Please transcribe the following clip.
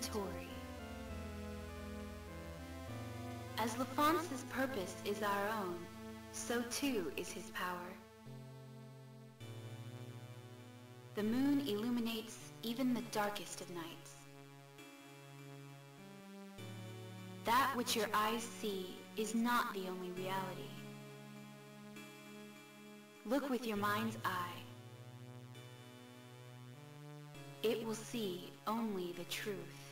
Centauri. As LaFonce's purpose is our own, so too is his power. The moon illuminates even the darkest of nights. That which your eyes see is not the only reality. Look with your mind's eye. It will see only the truth.